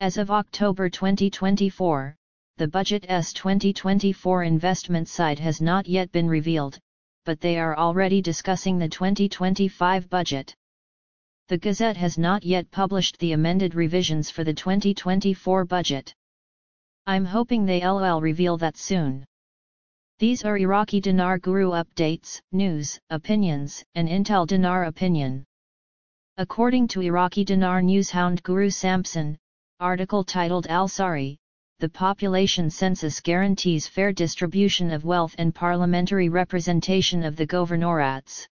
As of October 2024, the Budget S 2024 investment side has not yet been revealed, but they are already discussing the 2025 budget. The Gazette has not yet published the amended revisions for the 2024 budget. I'm hoping they'll reveal that soon. These are Iraqi Dinar Guru updates, news, opinions, and Intel Dinar opinion. According to Iraqi Dinar newshound Guru Samson, article titled Al-Sari, the population census guarantees fair distribution of wealth and parliamentary representation of the governorates.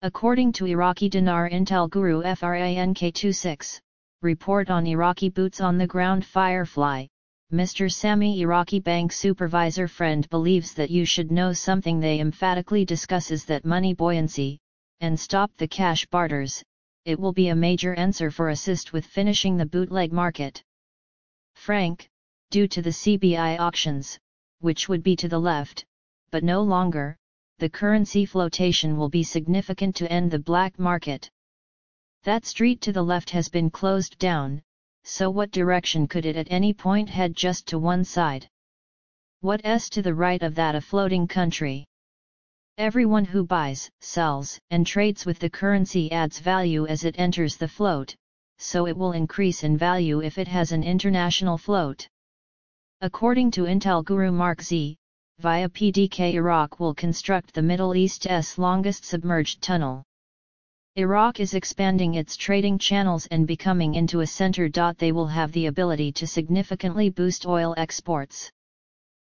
According to Iraqi Dinar Intel Guru FRANK26, report on Iraqi boots on the ground Firefly, Mr. Sami Iraqi bank supervisor friend believes that you should know something they emphatically discusses that money buoyancy, and stop the cash barters, it will be a major answer for assist with finishing the bootleg market. Frank, due to the CBI auctions, which would be to the left, but no longer, the currency flotation will be significant to end the black market. That street to the left has been closed down, so what direction could it at any point head just to one side? What s to the right of that a floating country? Everyone who buys, sells, and trades with the currency adds value as it enters the float, so it will increase in value if it has an international float. According to Intel guru Mark Z, via PDK Iraq will construct the Middle East's longest submerged tunnel. Iraq is expanding its trading channels and becoming into a center. They will have the ability to significantly boost oil exports.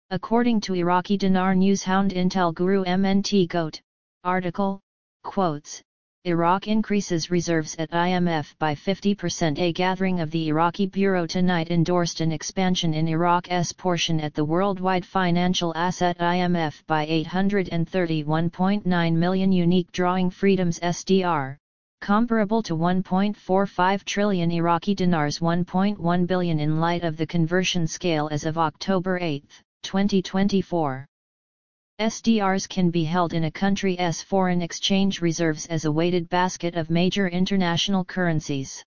According to Iraqi Dinar newshound Intel Guru MNT Goat, article, quotes, Iraq increases reserves at IMF by 50% A gathering of the Iraqi Bureau tonight endorsed an expansion in Iraq's portion at the Worldwide Financial Asset IMF by 831.9 million unique drawing freedoms SDR, comparable to 1.45 trillion Iraqi dinars 1.1 billion in light of the conversion scale as of October 8. 2024. SDRs can be held in a country's foreign exchange reserves as a weighted basket of major international currencies.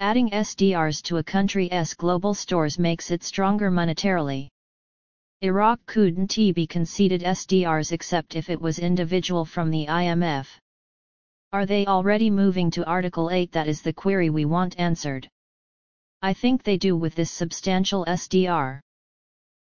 Adding SDRs to a country's global stores makes it stronger monetarily. Iraq couldn't be conceded SDRs except if it was individual from the IMF. Are they already moving to Article 8? That is the query we want answered. I think they do with this substantial SDR.